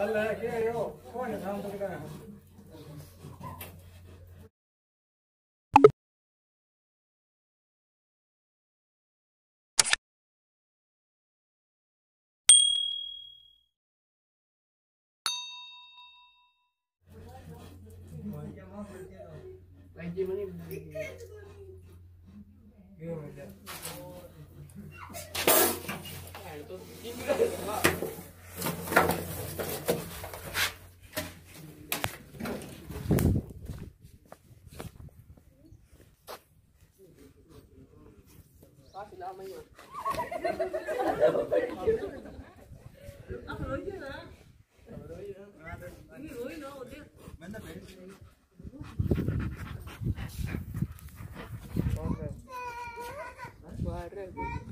அல்ல கேயோ போன நான் போகிறேன் Thank you, money. Guarda.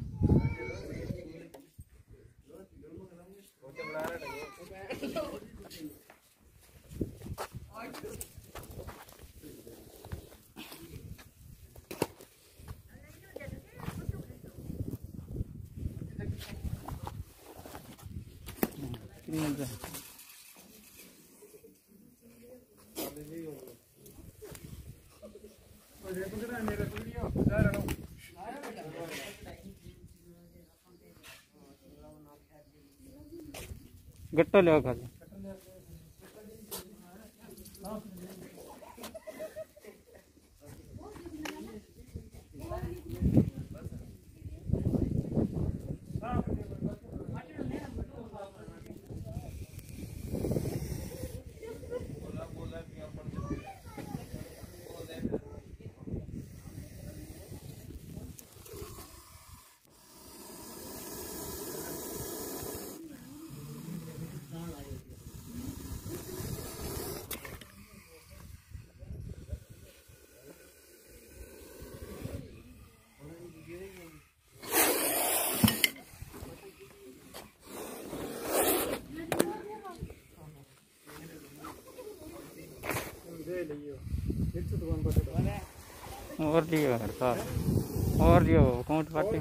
Gracias. गट्टो लेवा खाली। और दियो और दियो कौन पार्टी